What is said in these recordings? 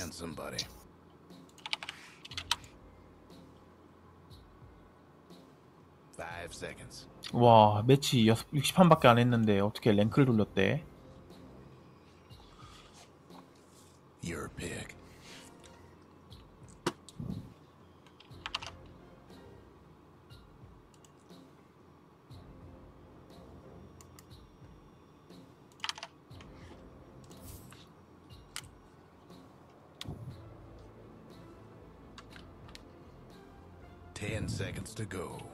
ban somebody. Five seconds. 와 매치 60판밖에 안 했는데 어떻게 랭크를 돌렸대? You're a pig. Go.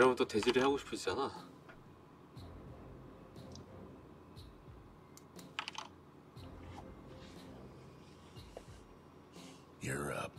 이러면 또 대질이 하고 싶으시잖아 You're up.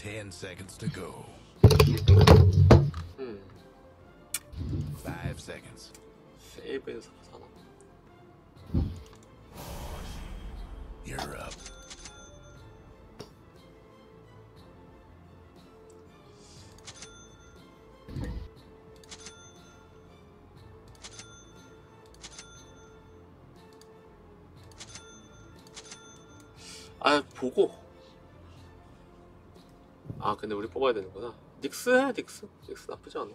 Ten seconds to go. 음 Five seconds. 세이브에서 사나 You're up. 아 보고 아 근데 우리 뽑아야 되는구나. 닉스 해 닉스. 닉스 나쁘지 않아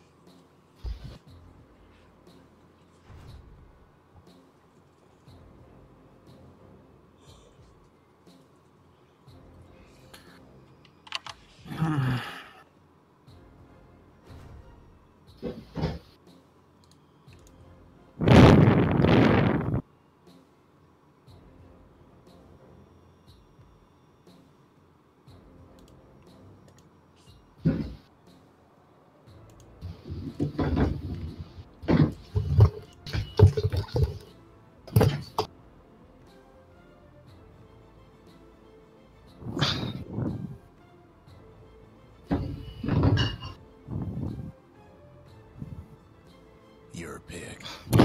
Pick.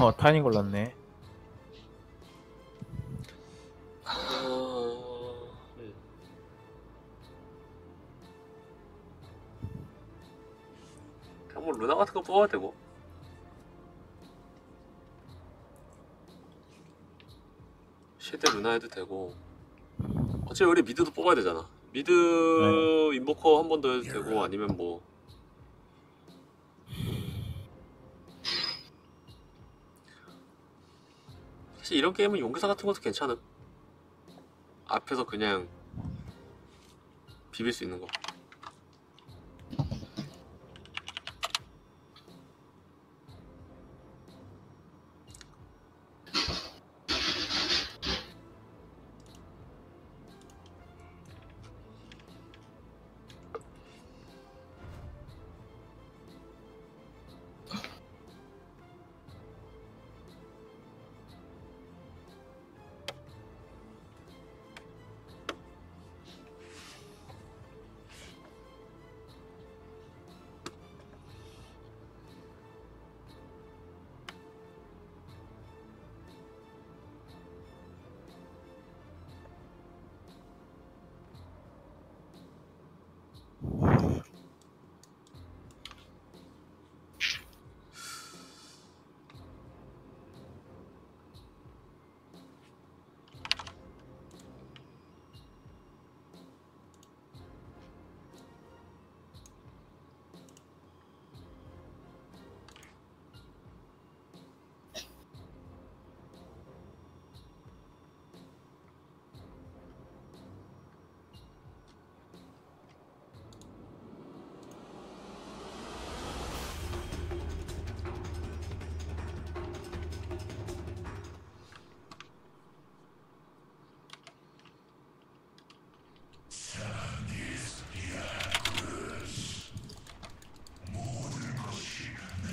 어 타이밍 골랐네. 어... 음. 그냥 뭐 루나 같은 거 뽑아도 되고 쉴드 루나 해도 되고 어차피 우리 mid도 뽑아야 되잖아 mid 인보커 한 번 더 해도 되고 아니면 뭐 이런 게임은 용기사 같은 것도 괜찮음. 앞에서 그냥 비빌 수 있는 거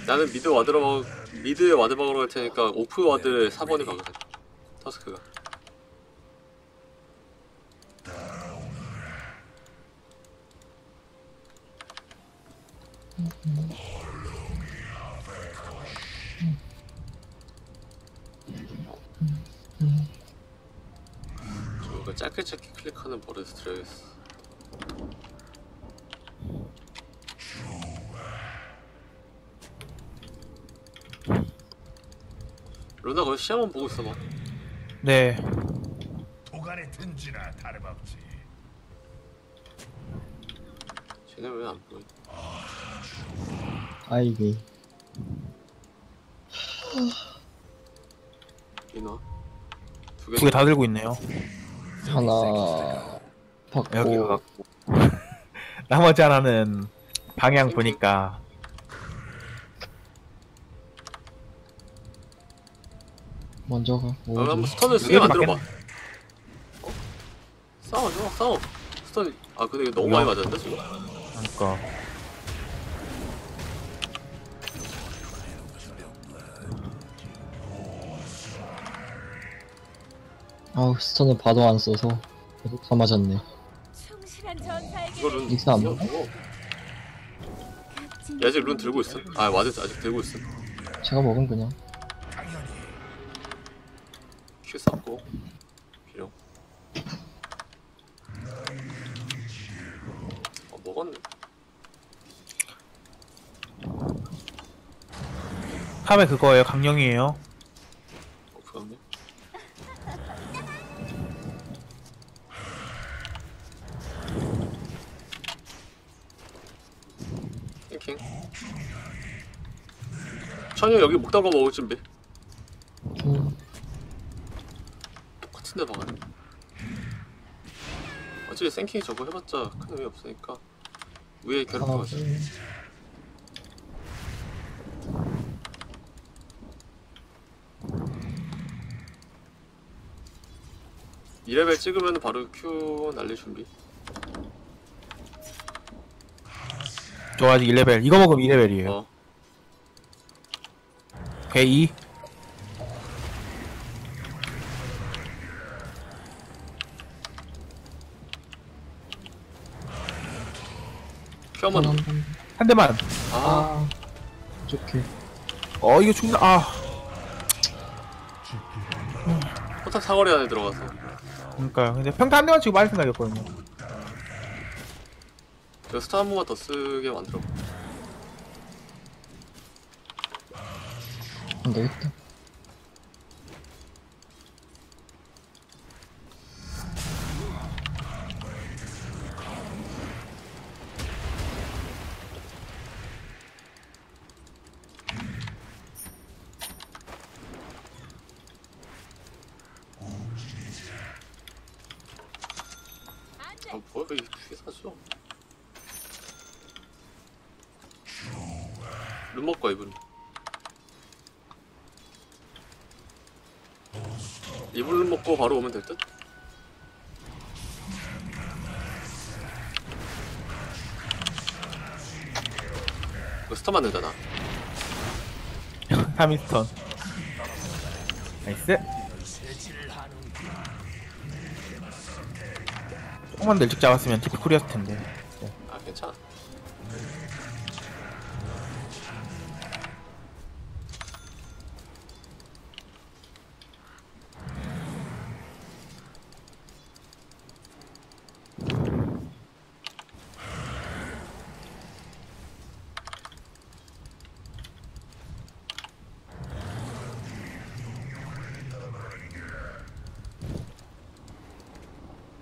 나는 mid ward로 막 미드에 와드 박으러 갈 테니까 off ward 4번이 박으래 터스크가. 저거 짧게 짧게 클릭하는 버릇 들여야겠어 루나 거기 시야만 보고 있어봐 네. 도간에 든지나 다름없지. 쟤네 왜 안 보여 아이비. 이나 두 개 다 들고 있네요. 하나 받고 여기가 갖고. 나머지 하나는 방향 보니까 먼저 가. 아, 한번 뭐지? stun을 쓰게 만들어봐 어? 싸워 싸워 싸워 stun 아 근데 이거 너무 많이 맞았는데 지금 그러니까 아우 stun을 봐도 안 써서 계속 다 맞았네. 충실한 전사에게 이거는 닉스 안 이거 먹어? 얘 아직 룬 들고 있어? 아 맞아 아직 들고 있어 제가 먹은 그냥. 큐 쌌고 필요 어 먹었네. 탑에 그거예요. 강령이에요. 어 그렇네. 킹킹. 천유 여기 먹다가 먹을 준비 음, 똑 같은 데 박아야 돼 어차피 생킹이 저거 해봤자 큰 의미 없으니까 위에 하나 괴롭혀가자 둘. 이레벨 찍으면 바로 Q 날릴 준비 저 아직 1레벨. 이거 먹으면 2레벨이에요. 어 오케이 2. Q 한번 한 대만. 아 아, 좋게. 어 이거 죽나? 아. 포탑 사거리 안에 들어가서 그러니까요. 근데 평타 한 대만 치고 말 생각이었거든요. 저 스타 한 번만 더 쓰게 만들어 안 되겠다. 아 뭐야 이게 두개 사죠 룸 먹고 이분 이분 룸 먹고 바로 오면 될듯 이거 스타 맞는잖아 3인스턴. 나이스. 조금만 더 일찍 잡았으면 TP 쿨이었을 텐데.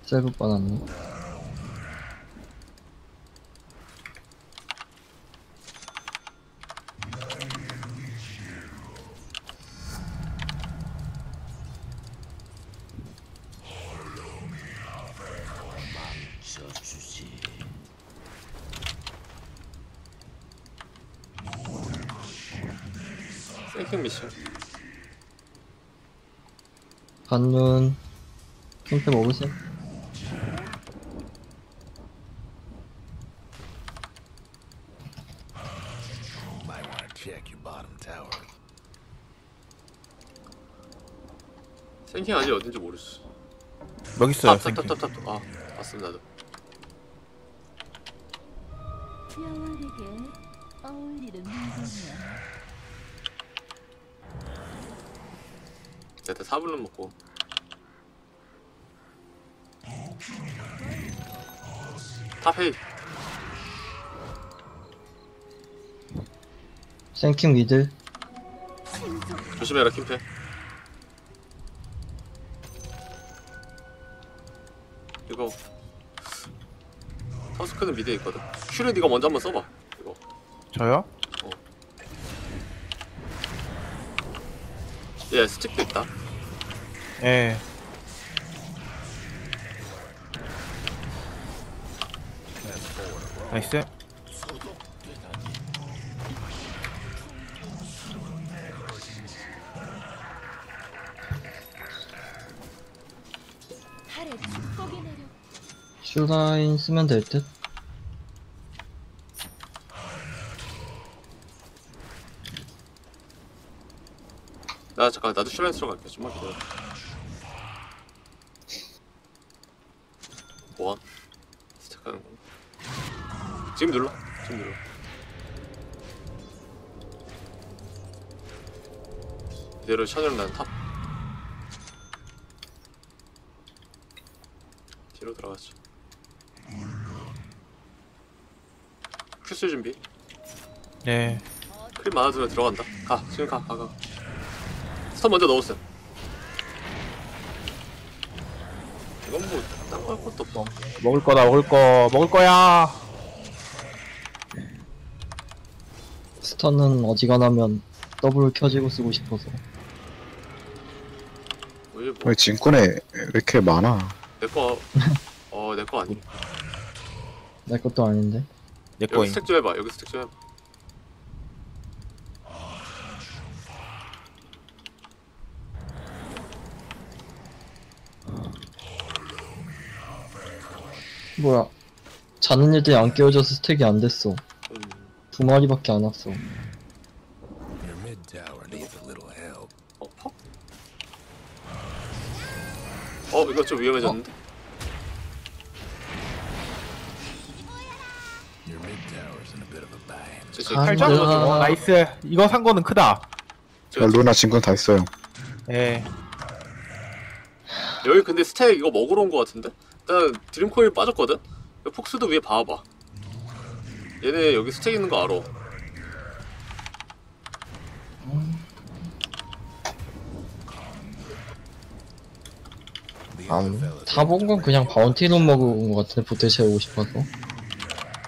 셀프 빠놨네. 세이킹 미션 간눈. 캠프 먹으세요. Might want to check your bottom tower. 생킹 아직 어딘지 모르겠어. 여기 있어요. 탑탑탑탑탑. 아. 영원에게 어울리는 물건이야. 내가 사블론 먹고. 탑헤이. 생킹 미들. 조심해라 킴페. 터스크는 미드에 있거든. 슈를 네가 먼저 한번 써봐. 이거. 저요? 얘 스틱도 있다. 예. 나이스. 슈라인 쓰면 될 듯. 나 잠깐 나도 슈라인스로 갈게. 좀만 기다려. 뭐야? 스틱하는 거. 지금 눌러. 지금 눌러. 이대로 샤넬 난 탑. 뒤로 들어가지. 큐스 준비. 네. 크림 많아지면 들어간다. 가, 지금 가, 가, 가. 스턴 먼저 넣었어요. 이건 뭐, 딴거할 것도 없어. 먹을 거다. 먹을 거. 먹을 거야. 스턴은 어지간하면 더블 켜지고 쓰고 싶어서. 왜, 뭐, 왜 진권에 왜 이렇게 많아? 내 거, 어, 내 거 아니. 내 것도 아닌데. 내 여기. 스택 좀 해봐, 여기 스택 좀 해봐. 뭐야. 자는 애들이 안 깨워져서 스택이 안 됐어. 음, 두 마리밖에 안 왔어. Your mid tower needs a little help. 어, 퍽? 어, 이거 좀 위험해졌는데? Your mid tower's in a bit of a bind. 저, 저, 아, 어, nice. 이거 산 거는 크다. 저, 야, 루나 진권 다 있어요. 예. 여기 근데 stack 이거 먹으러 온 거 같은데? 일단 Dream Coil 빠졌거든? 폭스도 위에 봐봐. 얘네 여기 stack 있는 거 알아. 아니. 다 본 건 그냥 바운티론 먹은 것 같은데, 보태 채우고 싶어서.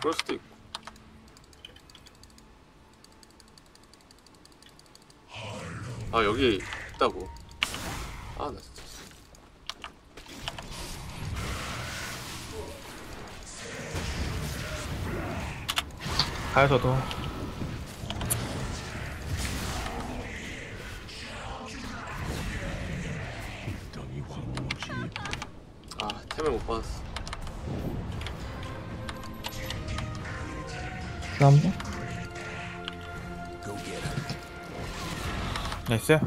그럴 수도 있고. 아 여기 있다고. 가요 저도. 아 템을 못 받았어. 큐한 번? go get him. 나이스.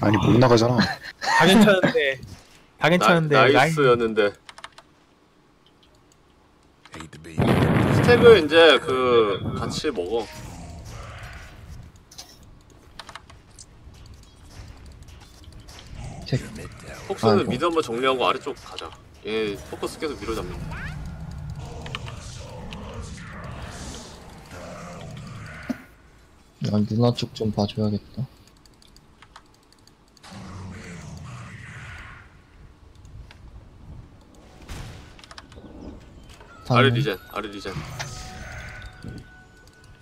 아니 못 나가잖아. 다 괜찮은데. 다 괜찮은데. 나, 라인. 나이스였는데 스택을 이제 그 같이 먹어. tower. 폭스는 아이고. 미드 한번 정리하고 아래쪽 가자. 얘 포커스 계속 밀어 잡는. 난 누나 쪽 좀 봐줘야겠다. 아래 다음은 리젠, 아래 리젠.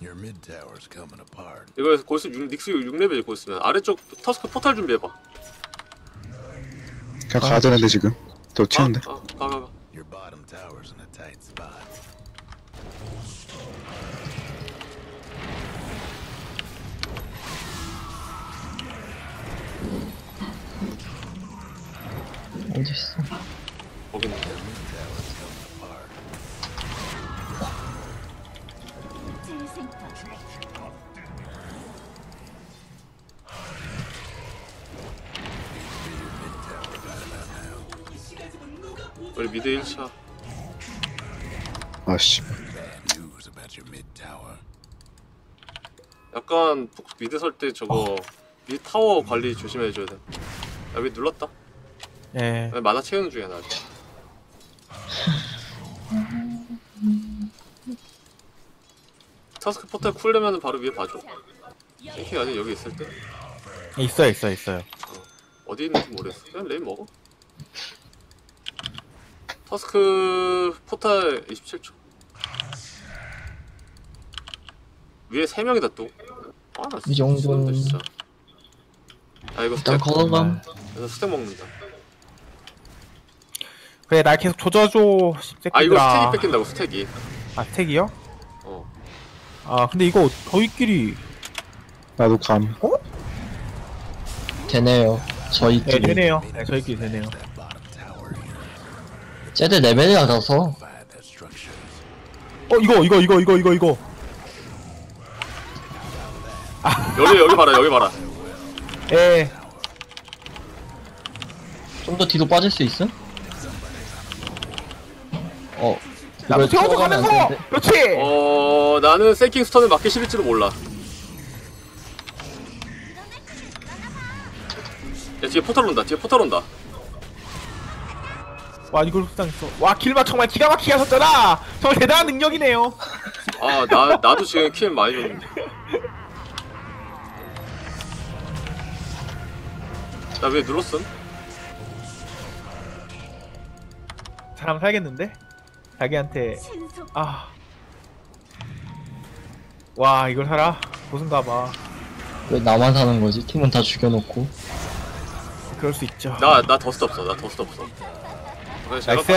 Your mid tower's coming apart. 이거 골스 6, 닉스 6레벨 골스면 아래쪽 터스크 포탈 준비해봐. 그냥 가야 되는데 지금. 또 튀는데. 아, 아, 가, 가, 가. Your bottom tower's in a tight spot. 어딨어? 거기 있는 우리 mid 1차. 아씨. Bad news about your mid tower. 약간 폭 mid 설 때 저거 mid 타워 관리 조심해줘야 돼. 여기 눌렀다. 예. 마나 채우는 중이야 나 아직 타스크 포탈 cool되면 바로 위에 봐줘. tanking 아직 여기 있을 때? 있어요, 있어요, 있어요. 어디 있는지 모르겠어. 그냥 레인 먹어. 타스크 포탈 27초. 위에 3명이다 또아나 이 정도는- 진짜. 아 이거 일단 스택 걸어감. 그래서 스택 먹는다. 그래, 날 계속 조져줘. 아 이거 스택이 뺏긴다고 스택이. 아, 스택이요? 어 아, 근데 이거 저희끼리, 나도 감 되네요. 예, 저희끼리. 되네요. 네, 저희끼리 되네요. 쟤들 레벨이 낮아서. 어, 이거, 이거, 이거, 이거, 이거, 이거. 여기 여기 봐라 여기 봐라 예. 좀더 뒤로 빠질 수 있음? 나도 들어가면 안 가면서! 그렇지! 어 나는 샌킹 stun을 맞기 싫을지도 몰라 야 뒤에 포탈 온다 뒤에 포탈 온다 와, 이걸 흡상했어. 와, 길막 정말 기가 막히게 하셨잖아! 정말 대단한 능력이네요. 아 나 나도 지금 kill 많이 줬는데 나 왜 눌렀음? 사람 살겠는데? 자기한테, 아. 와, 이걸 살아? 무슨가 봐. 왜 나만 사는 거지? 팀은 다 죽여놓고. 그럴 수 있죠. 나나 dust 없어 나 dust 없어 nice!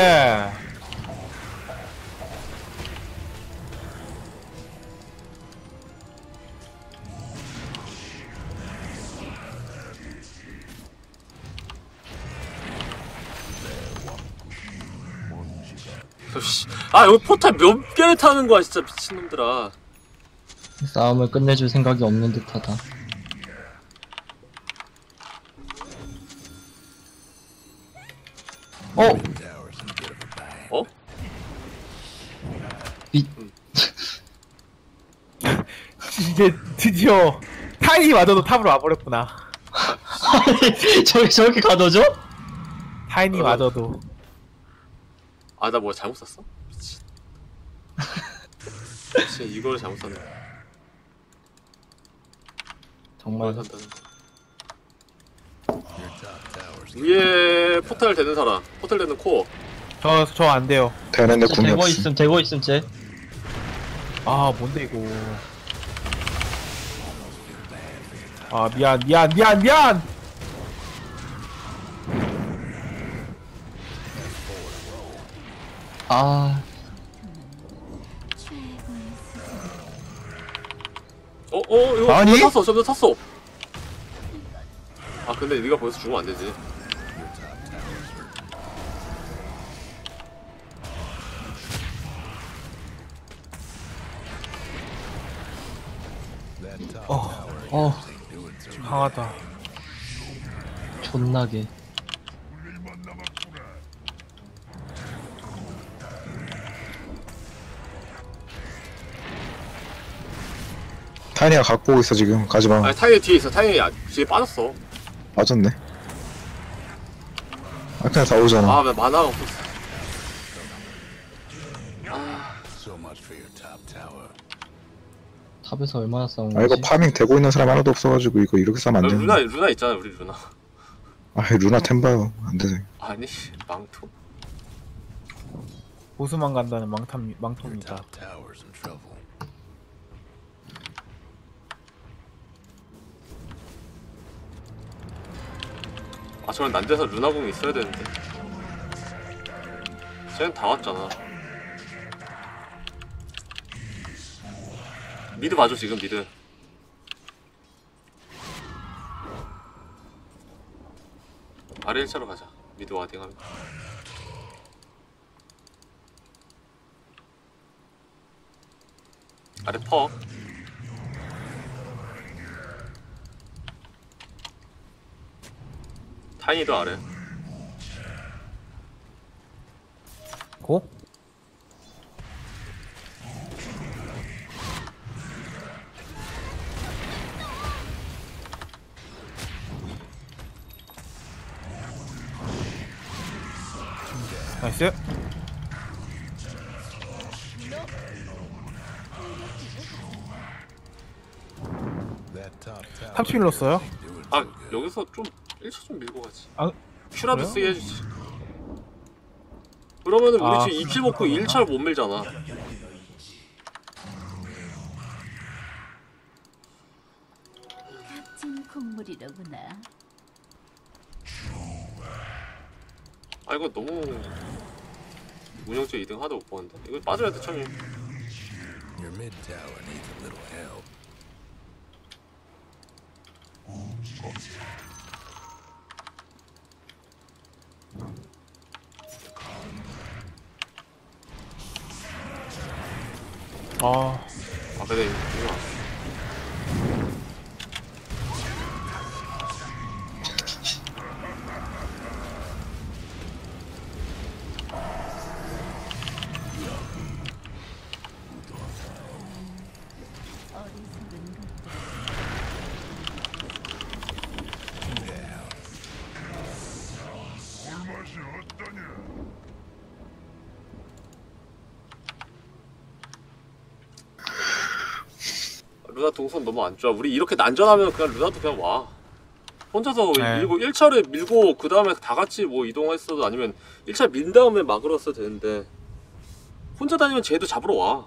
아 여기 포탈 몇 개를 타는 거야 진짜 미친놈들아 싸움을 끝내줄 생각이 없는 듯하다. 어? 어? 이제 드디어 타인이마저도 탑으로 와버렸구나. 저기 저렇게 가둬줘? 타인이마저도. 아 나 뭐 잘못 샀어? 미친 미친 이걸 잘못 샀네 정말 산다는 거 top tower's 위에 포탈 되는 사람 포탈 되는 코어 저, 저 안 돼요. 되는데 쟤 궁이 되고 없음 있음 되고 있음 쟤. 아, 뭔데, 이거. 아, 미안, 미안, 미안, 미안! 아 어? 어? 이거 아니? 탔어 저거 탔어 아 근데 네가 거기서 죽으면 안 되지 어, 어 강하다. 존나게. 타이니가 갖고 있어 지금 가지마 아니 타이어 뒤에 있어 타이어 뒤에 빠졌어. 맞았네. 아 그냥 다 오잖아. 아나 만화가 없었어. tower. 탑에서 얼마나 싸운 아 이거 거지? 파밍 되고 있는 사람 하나도 없어가지고 이거 이렇게 싸면 아, 안 루나 되는데. 루나 있잖아 우리 루나. 아 루나 템바요. 안 되네. 아니 망토. 보수만 간다는 망탐, 망토입니다. top tower's in trouble. 저런 난데서 루나공이 있어야 되는데. 쟤는 다 왔잖아. 미드 봐줘 지금 미드. 아래 1차로 가자. 미드 와딩하면. 아래 퍽 타이니도 아래 고? 나이스. 30일 넣었어요 Doing 아. 여기서 좀 1차 좀 밀고 가지 아, 큐라도 그래요? 쓰게 해주지 그러면은 우리 아. 지금 2킬 먹고 1차를 못 밀잖아 값진 곡물이로구나. 아 이거 너무 운영체 2등 하도 못 보는데 이거 빠져야 돼 청이 Your mid tower needs a little help. 아. 아 근데 이거 너무 안 좋아. 우리 이렇게 난전하면 그냥 루나도 그냥 와. 혼자서 네. 밀고 1차를 밀고 그 다음에 다 같이 뭐 이동했어도 아니면 1차 민 다음에 막으러 써도 되는데 혼자 다니면 쟤도 잡으러 와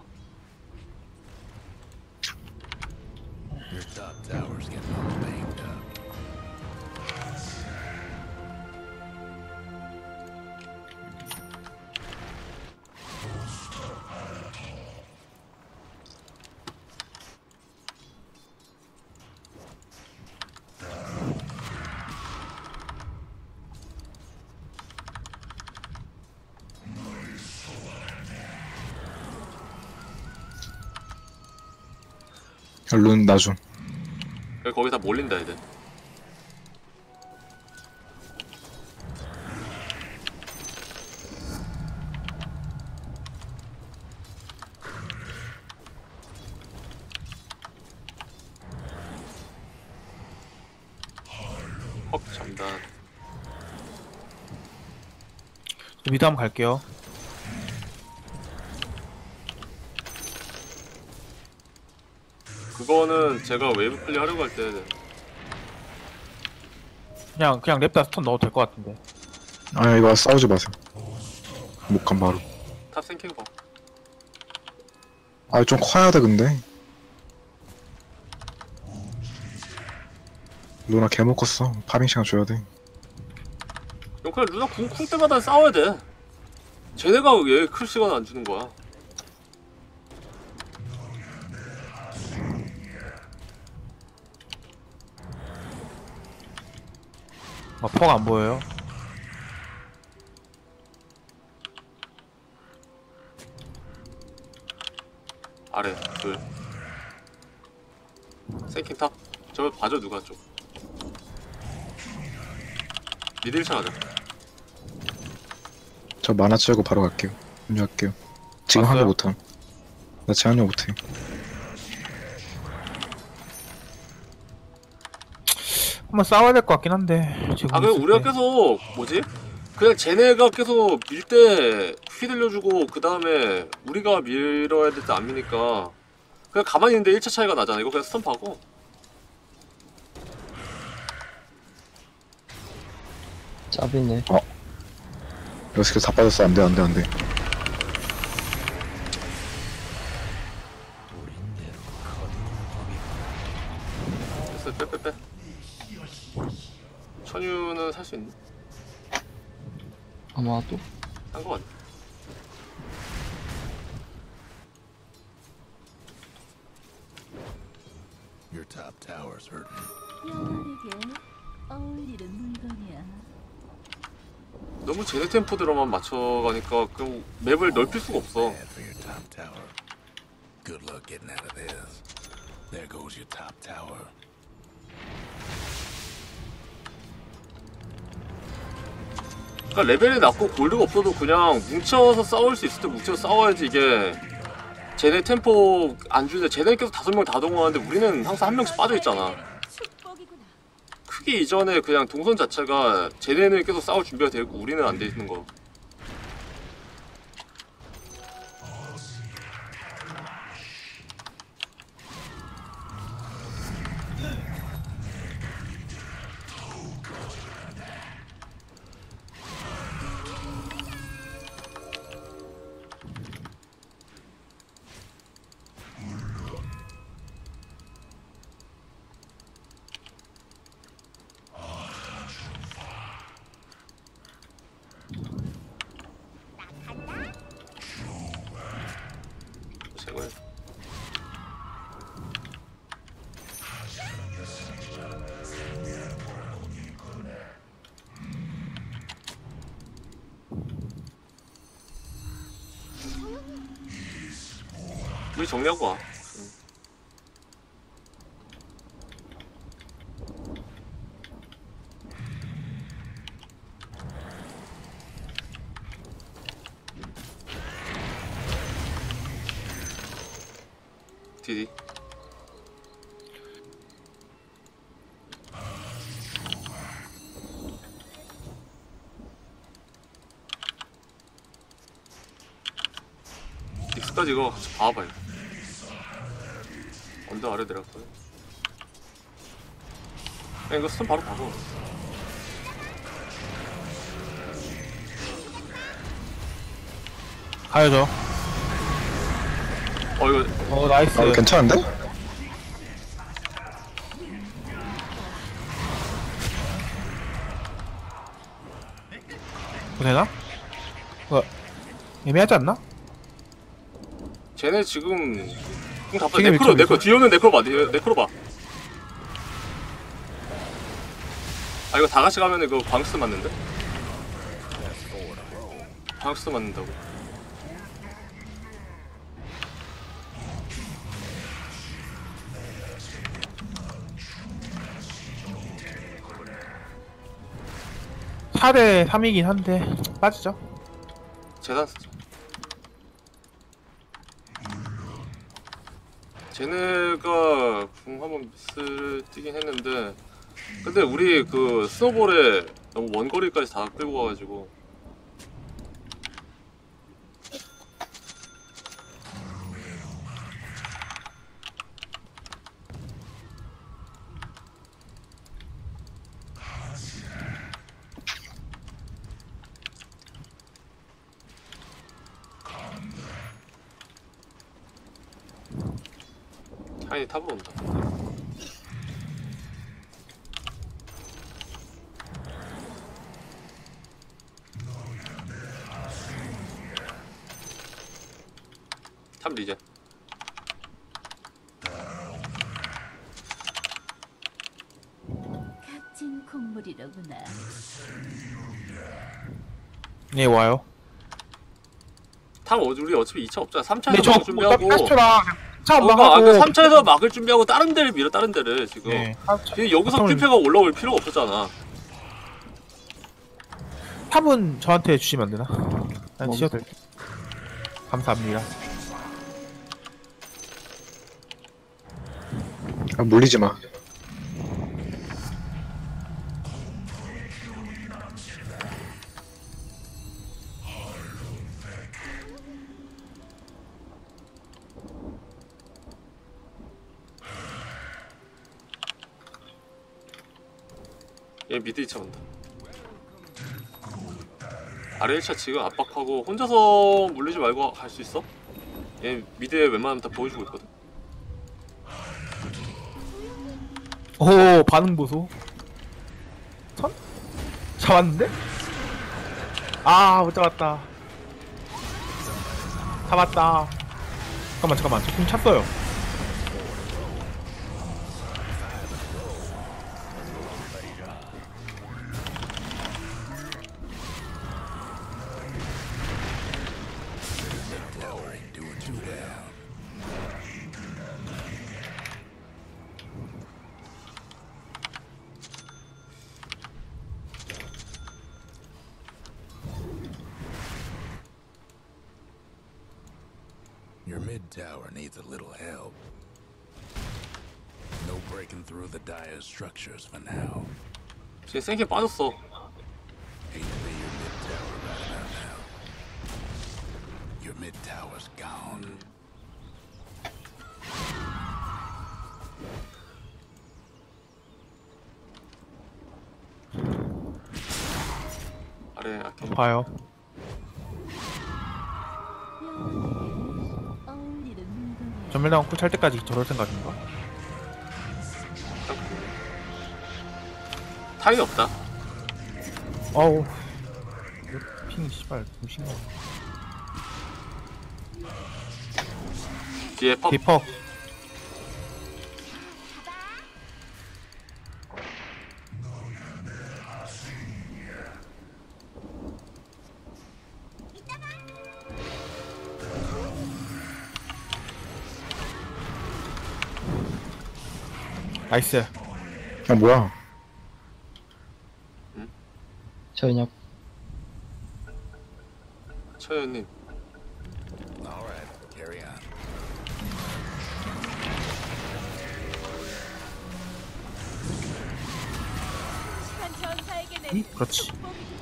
룬 나중. 그래, 거기 다 몰린다 애들. 헉 잠단 한번 갈게요 제가 wave clear 하려고 할 때 그냥 그냥 랩다 stun 넣어도 될 것 같은데. 아 이거 싸우지 마세요. 못감 바로. top 샌킹 봐. 아 좀 커야 돼 근데. 루나 걔 먹었어. farming 시간 줘야 돼. 형 그냥 루나 궁쿨 때마다 싸워야 돼. 쟤네가 왜 클 시간 안 주는 거야 아, 퍽 안 보여요? 아래 둘. 샌킹 top. 저걸 봐줘 누가 좀. mid 1차 가자. 저 마나 채우고 바로 갈게요. 운전할게요. 지금 왔어요? 못함. 나 제한력 못해 한번 싸워야 될 것 같긴 한데 지금 아 그냥 우리가 때. 계속 뭐지? 그냥 쟤네가 계속 밀 때 휘둘려주고 그 다음에 우리가 밀어야 될 때 안 미니까 그냥 가만히 있는데 1차 차이가 나잖아 이거 그냥 스턴파고 짭이네. 이거 스킬 다 빠졌어 안 돼 안 돼 안 돼 아마도 한거 같네 Your top tower's hurting. 영원에게 어울리는 물건이야. 너무 쟤네 템포대로만 맞춰가니까 그럼 맵을 넓힐 수가 없어 Bad for your top tower. Good luck getting out of this. There goes your top tower. 그러니까 레벨이 낮고 골드가 없어도 그냥 뭉쳐서 싸울 수 있을 때 뭉쳐서 싸워야지 이게 쟤네 템포 안 주는데 쟤네 계속 다섯 명 다 동원하는데 우리는 항상 한 명씩 빠져 있잖아. 축복이구나. 크기 이전에 그냥 동선 자체가 쟤네는 계속 싸울 준비가 되어 있고 우리는 안 돼 있는 거. 닉스까지 이거 같이 봐봐요. 언더 아래 내려갈까요? 그냥 이거 stun 바로 박어. 가야죠. 어 이거 어 nice. 아, 괜찮은데? 뭐 되나? 어 애매하지 않나? 쟤네 지금 공다 빠. 지금 네크로 위치 네크로 뒤에 오는 네크로 봐. 뒤에 네크로 봐. 아 이거 다 같이 가면 이거 광스 맞는데? 광스 맞는다고. 사대 3이긴 한데 빠지죠. 재단 쓰자. 쟤네가 궁 한번 미스 뛰긴 했는데 근데 우리 그 스노볼에 너무 먼 거리까지 다 끌고 가가지고 탑 리제. 값진 콩물이로구나. 네 와요. 탑 어- 우리 어차피 2차 없잖아. 3차에서 근데 저 막을 준비하고. 80초랑 차 어, 엄마 그러니까 하고. 3차에서 막을 준비하고 다른 데를 밀어 다른 데를 지금. 네. 근데 여기서 큐페가 올라올 필요가 없었잖아. 탑은 저한테 주시면 안 되나? 난 뭐? 지어도 될게. 감사합니다. 아, 물리지 마. 얘 미드 2차 온다. 아래 1차 지금 압박하고 혼자서 물리지 말고 갈수 있어? 얘 미드에 웬만하면 다 보여주고 있거든. 오 반응 보소. 선? 잡았는데? 아 못 잡았다. 잡았다. 잠깐만 잠깐만 저공 찼어요. Your mid tower needs a little help. No breaking through the dire structures for now. 지금 생긴 빠졌어. Hate to be your mid tower right about now. Your mid tower's gone. 아래 아케. 봐요. 전멸당 쿨찰 때까지 저럴 생각인가? 타이 없다. 어우. 핑 씨발 좀 심해. 뒤에 퍽. 디퍼. 나이스. 아 뭐야 처연님. 전사에게 응? 내린 그렇지. 축복이구나.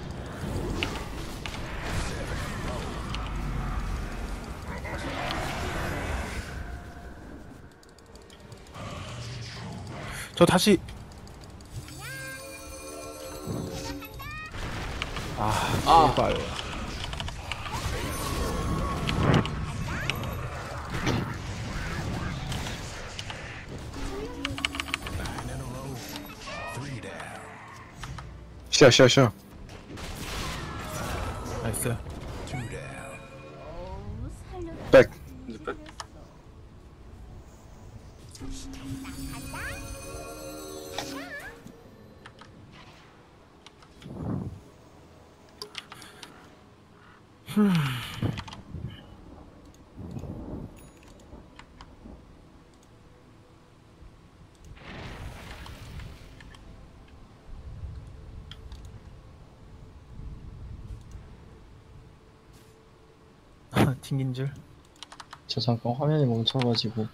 저 다시 아, 아. 제발. 시야 시야 시야 튕긴 줄. 저 잠깐 화면이 멈춰가지고.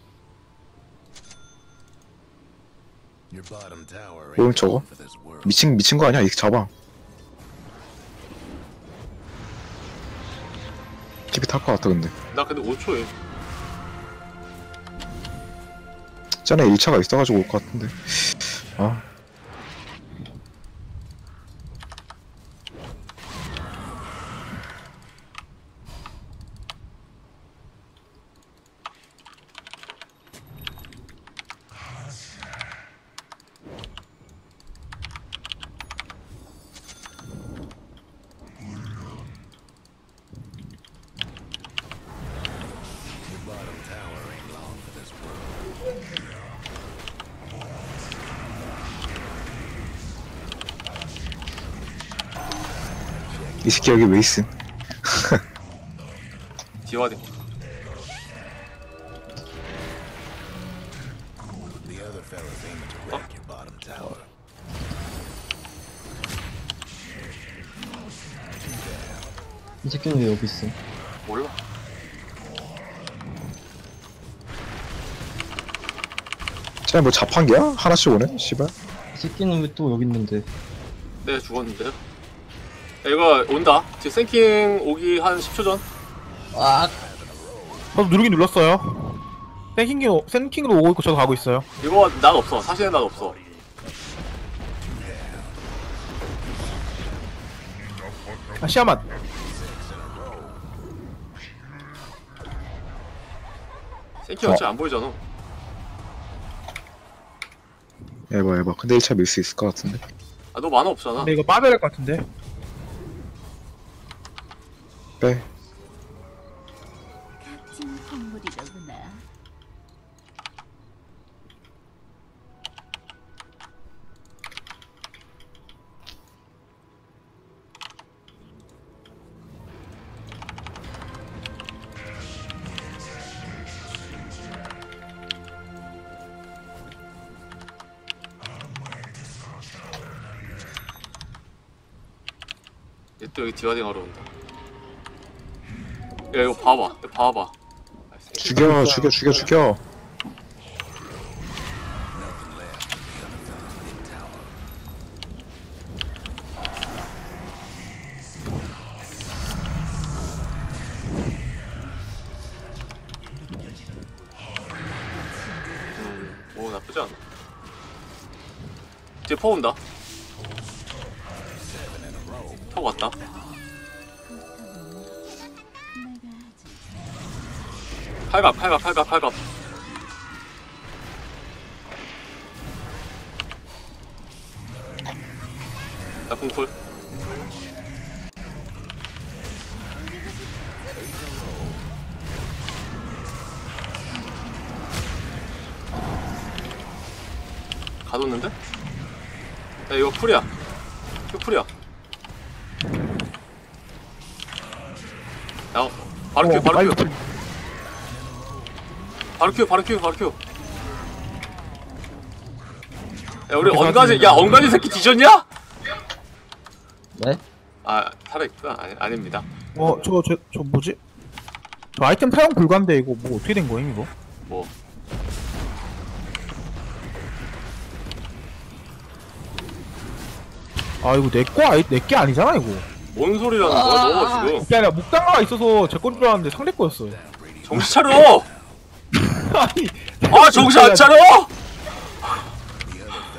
Your bottom tower 뭘 ain't 저거? 미친 미친 거 아니야? 이렇게 잡아 깊이 탈것 같다 근데. 나 근데 5초에. 전에 1차가 있어가지고 올 것 같은데. 아 Your bottom tower ain't long for this world. 이 새끼 여기 왜 있음 bottom tower. 이 새끼는 왜 여기 있어? 몰라. 쟤뭐 자판기야? 하나씩 오네 씨발 이 새끼는 왜 또 여기 있는데? 네 죽었는데요. 야, 이거 온다. 지금 생킹 오기 한 10초 전. 아 저도 누르긴 눌렀어요. 샌킹, 샌킹으로 오고 있고 저도 가고 있어요. 이거 난 없어. 사실은 난 없어. 아, 시야맛. 생킹 어차피 안 보이잖아. 에바 에바 근데 1차 밀 수 있을 것 같은데 아 너 만화 없잖아. 근데 이거 빠져야 될 것 같은데. 빼 값진 선물이로구나. 얘또 여기 디와딩 하러 온다. 야 이거 봐봐. 이거 봐봐. 죽여 죽여 죽여 죽여 음, 오 나쁘지 않아. 뒤에 퍼 온다. 바로 큐 바로 큐 바로 큐 바로 큐 바로 큐 야, 우리 엉가지, 야, 엉가지 새끼 뒤졌냐? 네? 아, 살아있구나. 아니, 아닙니다. 어, 저, 저, 저 뭐지? 저 아이템 사용 불가인데 이거 뭐 어떻게 된 거임 이거? 뭐. 아 이거 내거 아이 내게 아니잖아 이거. 뭔 소리라는 거야, 너 지금. 그게 아니라 목당가가 있어서 제 건 줄 알았는데 상대 거였어요. 정신 차려! 아니. 아, 정신 안 차려!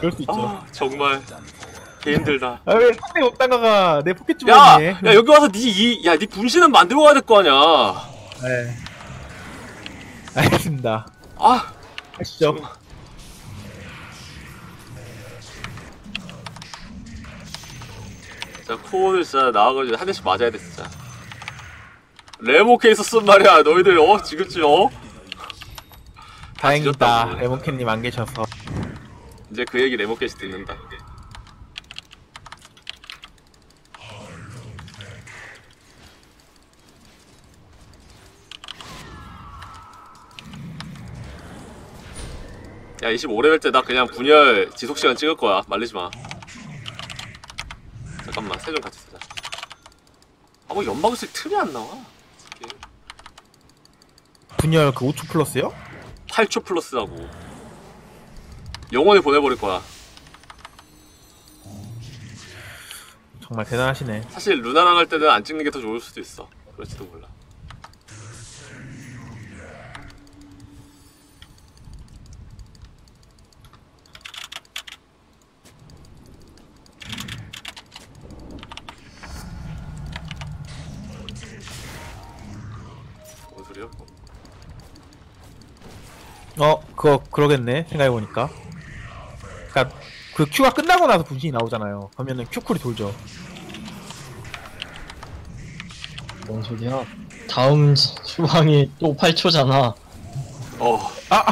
그럴 수 있죠. 아, 정말. 개 힘들다. 아, 왜 상대 목당가가 내 포켓 야! 주머니에? 야, 여기 와서 니, 이, 야, 니 분신은 만들고 가야 될 거 아니야. 네. 알겠습니다. 아, 하시죠. 진짜 코어를 진짜 나와가지고 한 대씩 맞아야 돼, 진짜. 레모케 있었단 말이야, 너희들, 어? 지금쯤, 어? 다행이다. 뒤졌다고. 레몬캔님 안 계셔서. 이제 그 얘기 레모케이 듣는다. 야 25레벨 때 나 그냥 분열 지속시간 찍을 거야 말리지 마 잠깐만 세좀 같이 쓰자 아뭐 쓸 틈이 안 나와 이게 분열 그 5초 플러스요? 8초 플러스라고 영원히 보내버릴 거야 정말 대단하시네. 사실 루나랑 할 때는 안 찍는 게 더 좋을 수도 있어. 그럴지도 몰라. 그거? 어, 그거 그러겠네. 생각해 보니까. 그러니까 그 큐가 끝나고 나서 분신이 나오잖아요. 그러면은 큐쿨이 돌죠. 뭔 소리야? 다음 수방이 또 8초잖아. 어, 아,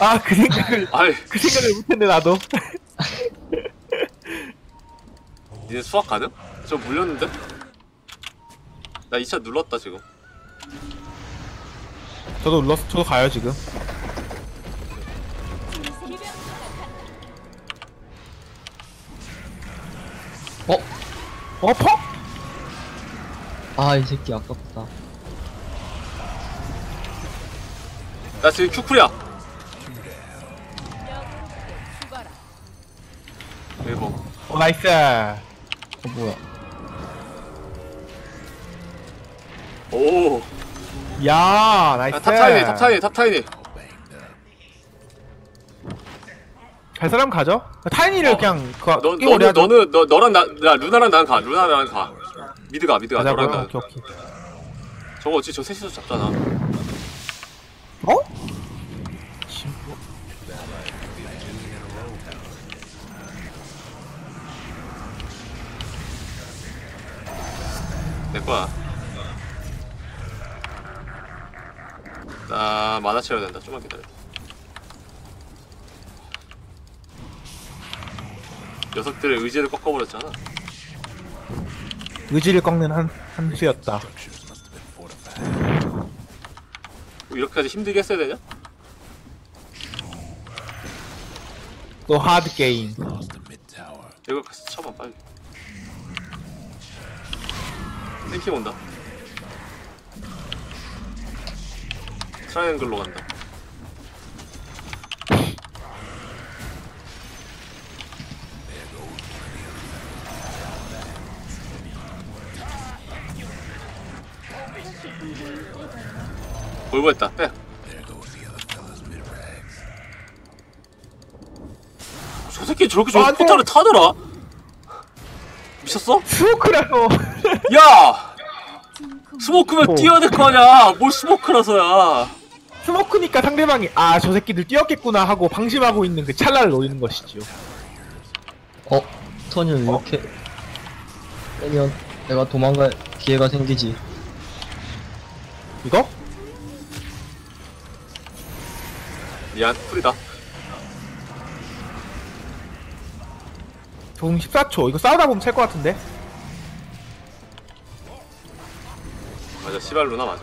아, 그 생각을 아이, 그 생각을 못했네 나도. 니네 수학 가능? 저 물렸는데? 나 2차 눌렀다 지금. 저도 눌렀, 저도 가요 지금. 어? 어, 퍽? 아, 이 새끼 아깝다. 나 지금 큐쿨이야. 대박. 어, 나이스. 어, 뭐야. 오. 야, nice. 야, top 타이니, top 타이니, top 타이니. 갈 사람 가죠? 타이니를 어. 그냥 그 너, 너는, 하죠. 너는, 너, 너랑 나, 야, 루나랑 나랑 가. 루나랑 나랑 가. mid 가, mid 가. 가자고요. 너랑 나. 오케이 오케이. 저거 어찌 저 셋이서 잡잖아. 어? 내 거야. 나 만화 채워야 된다. 좀만 기다려. 녀석들의 의지를 꺾어버렸잖아. 의지를 꺾는 한 한 수였다. Been fortified. 뭐 이렇게까지 힘들게 했어야 되냐? 또 하드 게임. 이거 같이 쳐봐 빨리. 땡킹 온다. 트라이앵글로 간다. 골고했다. 빼. There goes the other fella's mid rags. 저 새끼 저렇게 저렇게 안 돼. portal을 타더라? 미쳤어? smoke라서 야! smoke면 뭐. 뛰어야 될 거 아니야! 뭘 smoke라서야! smoke니까 상대방이 아 저 새끼들 뛰었겠구나 하고 방심하고 있는 그 찰나를 노리는 것이지요. 어? stun을 이렇게 빼면 내가 도망갈 기회가 생기지 이거? 미안, 풀이다. 종 14초. 이거 싸우다 보면 찰것 같은데. 맞아, 시발 루나 맞아.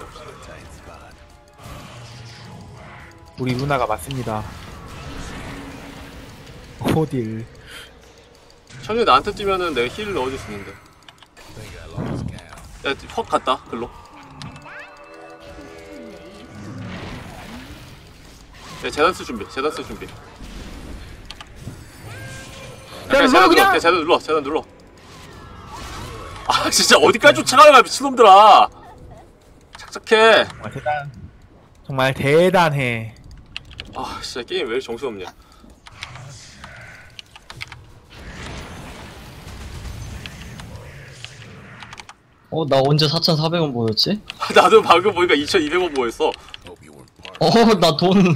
우리 루나가 맞습니다. 어딜? 천유 나한테 뛰면은 내가 힐을 넣어줄 수 있는데. 야, 퍽 갔다, 글로. 야, 재단스 준비, 재단스 준비. 야, 야, 재단 눌러, 야, 재단 눌러, 재단 눌러. 아, 진짜 어디까지 쫓아가는 미친놈들아! 착착해! 정말 대단. 정말 대단해. 아, 진짜 게임 왜 정신없냐. 어? 나 언제 4,400원 보였지? 나도 방금 보니까 2,200원 모였어. Hope you weren't part 어? 나 돈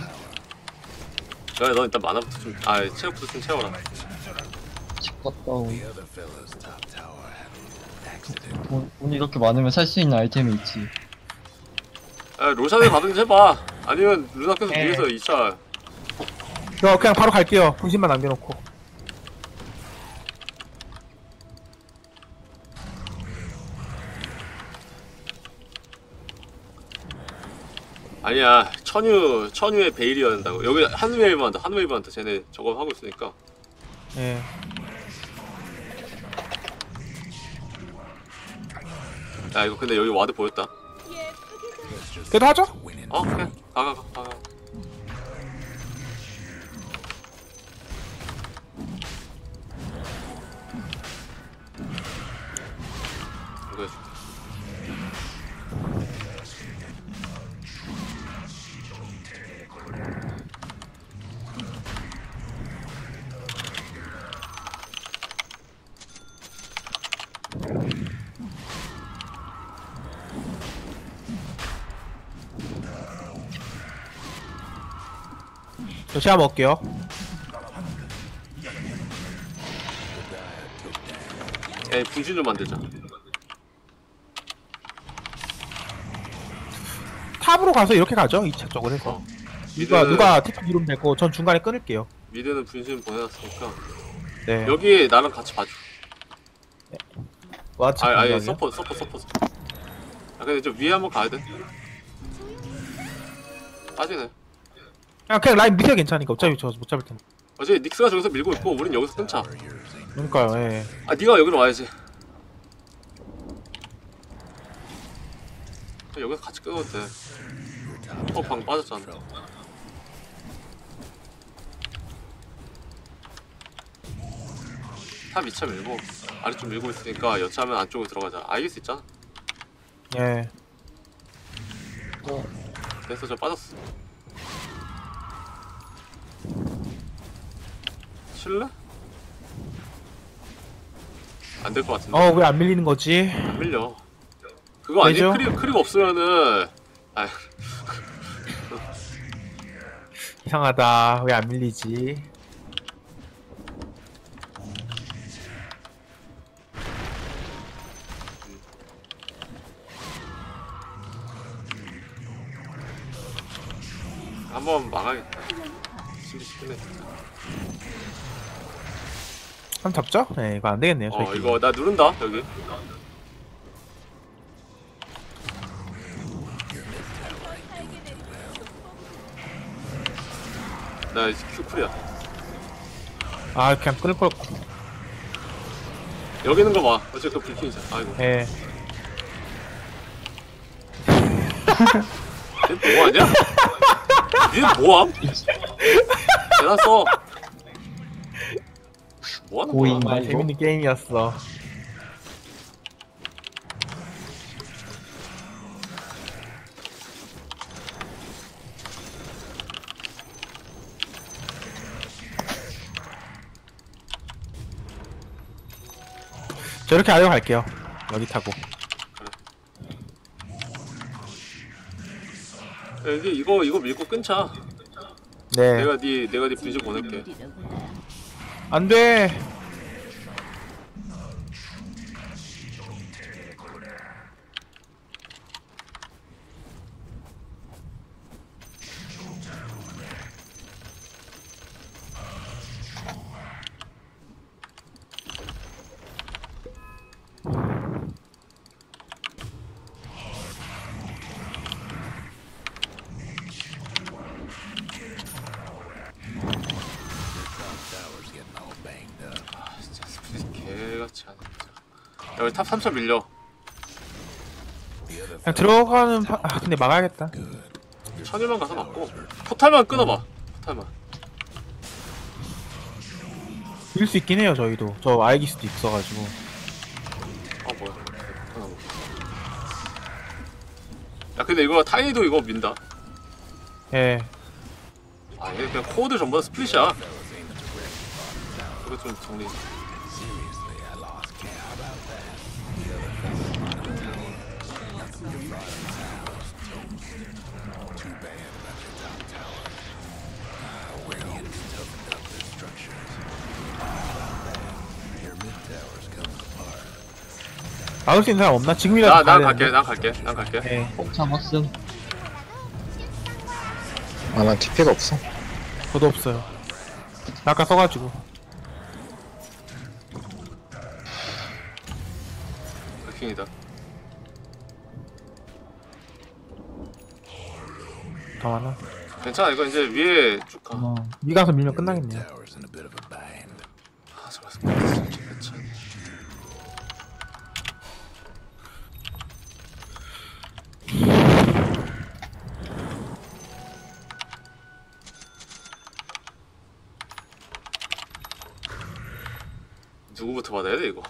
야, 너 일단 만화부터 좀, 아, 체력부터 좀 채워라. 집 갔다 오 the other fella's top tower had a little accident. 돈, 돈 이렇게 많으면 살 수 있는 아이템이 있지 야, 로션을 가든지 해봐. 아니면 루나께서 네. 위에서 2차. 저 그냥 바로 갈게요. 분신만 남겨놓고. 아니야, 천유, 천유의 베일이어야 된다고. 여기 한 wave만 한다, 한 wave만 한다. 쟤네 저거 하고 있으니까. 예. 야, 이거 근데 여기 ward 보였다. 그래도 하죠? 어, 그래. 가, 가, 가, 가. 가. 저 시간 먹을게요. 야, 분신 좀 만들자. top으로 가서 이렇게 가죠. 2차 쪽을 해서. 어. 누가 mid는- 누가 TP 이루면 되고 전 중간에 끊을게요. mid는 분신 보내놨으니까. 네. 여기 나랑 같이 봐줘. 와치 아, 아니, 공격이요? 서포, 서포, 서포. 서포. 아, 근데 좀 위에 한번 가야 돼. 빠지네. 그냥, 그냥 라인 밑에 괜찮으니까 어차피 저 못 잡을 텐데. 어제 닉스가 저기서 밀고 있고, 우린 여기서 끊자. 그러니까요. 예. 아, 네가 여기로 와야지. 여기서 같이 끊어도 돼. 어, 방금 빠졌잖아. top 2차 밀고 아래쪽 밀고 있으니까 여차하면 안쪽으로 들어가자. 아, 이길 수 있잖아. 예. 어, 됐어, 저 빠졌어. 칠래? 안 될 것 같은데. 어 왜 안 밀리는 거지? 안 밀려. 그거 아니 왜죠? 크리 크리가 없으면은 아 이상하다. 왜 안 밀리지? 한번 막아야겠다. 심리 시키네. 한번 잡죠? 네, 이거 안 되겠네요. 어 이거 나 누른다 여기. 나 이제 큐쿨이야. 아 그냥 끊을 걸. 여기 있는 거 봐. 어째 그 불킹이잖아. 아이고. 예. 쟤 뭐하냐? 니네 뭐함? 써. 뭐하는 고인. 정말 재밌는 게임이었어. 저렇게 아래로 갈게요. 여기 타고. 여기 이거 이거 밀고 끊자. 네. 내가 네 내가 네 브리즈 보낼게. 안 돼. Tower's getting all banged up. 아 진짜 스프릿 개같이 하네. 진짜. 야 우리 탑 3천 밀려. 그냥 들어가는 파... 아 근데 막아야겠다. 천일만 가서 맞고 포탈만 끊어봐. 포탈만. 밀수 있긴 해요 저희도. 저 알기스도 있어가지고. 아 뭐야? 야 근데 이거 타이도 이거 민다. 예. 아 얘 그냥 코어들 전부 다 스플릿이야. 그거 좀 정리. seriously, 막을 수 있는 사람 없나? 지금이라도 나 난 가야 갈게. 되는데. 난 갈게. 난 갈게. 예. 꼭 잡았음. 아, 난 TP가 없어. 저도 없어요. 아까 써가지고. 백킹이다. 더 많아. 괜찮아 이거 이제 위에 쭉 가. 어. 위 가서 밀면 끝나겠네요. 누구부터 받아야 돼 이거?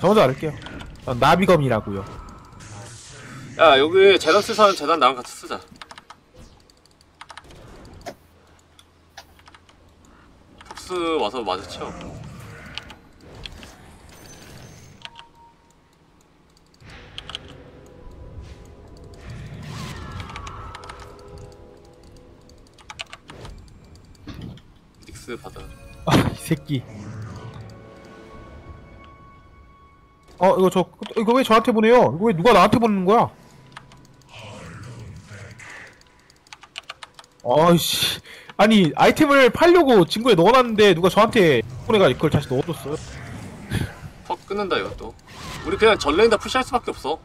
저 먼저 알을게요. 어, 나비검이라고요. 야 여기 재단 쓸 사람 재단 나랑 같이 쓰자. 폭스 와서 마주쳐. 닉스 받아. 아, 이 새끼. 어, 이거 저, 이거 왜 저한테 보내요? 이거 왜 누가 나한테 보내는 거야? 아이씨. 아니, 아이템을 팔려고 친구에 넣어놨는데 누가 저한테 보내가 이걸 다시 넣어줬어요. 퍽 끊는다 이것도. 우리 그냥 전레인 다 푸시할 수밖에 없어.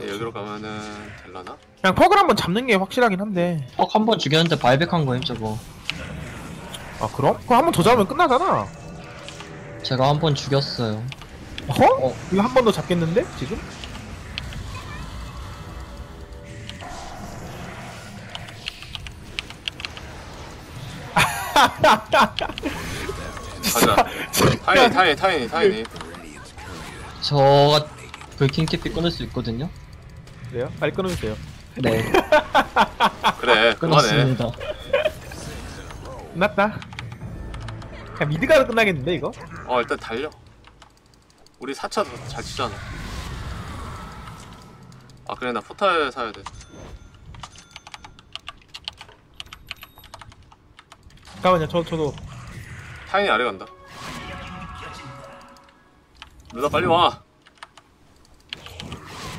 네. 여기로 가면은 될라나? 그냥 퍽을 한번 잡는 게 확실하긴 한데. 퍽 한 번 죽였는데 발백한 거임 저거. 아, 그럼? 그거 한 번 더 잡으면 끝나잖아. 제가 한 번 죽였어요. 어? 이거 한 번 더 잡겠는데? 지금? 가자. 타이니 타이니 타이니 타이니. 저가 불킹 TP 끊을 수 있거든요. 그래요? 빨리 끊어주세요. 네, 그래 그만해. 끊었습니다. 끝났다. 그냥 미드가로 끝나겠는데, 이거? 어 일단 달려. 우리 4차 더 잘 치잖아. 아 그래 나 포탈 사야 돼. 잠깐만요, 저, 저도. 타이니 아래 간다. 누나 빨리 와.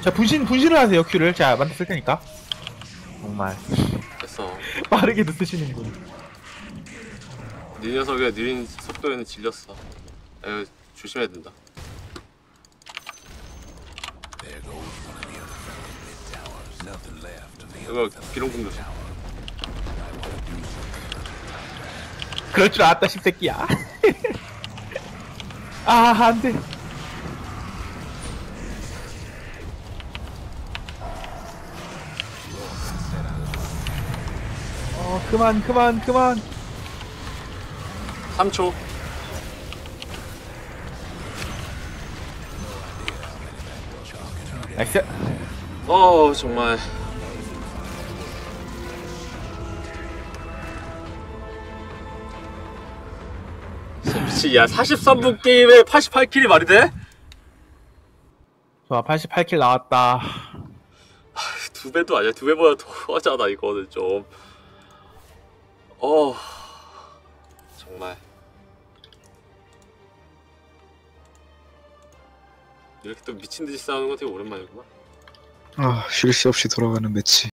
자, 분신, 분신을 하세요, 큐를. 제가 만들었을 테니까. 정말. 됐어. 빠르게도 쓰시는군. 네 녀석의 느린 속도에는 질렸어. 에휴, 조심해야 된다. 이거 기록금 조심. 그럴 줄 알았다, 십새끼야. 아, 안 돼. 어, 그만, 그만, 그만. 3초. 나이스. 어 정말. 미치 야 43분 게임에 88킬이 말이 돼? 좋아 88킬 나왔다. 두 배도 아니야. 두 배보다 더 하잖아 이거는 좀. 어... 정말 이렇게 또 미친듯이 싸우는 건 되게 오랜만이구만 아, 쉴 새 없이 돌아가는 매치.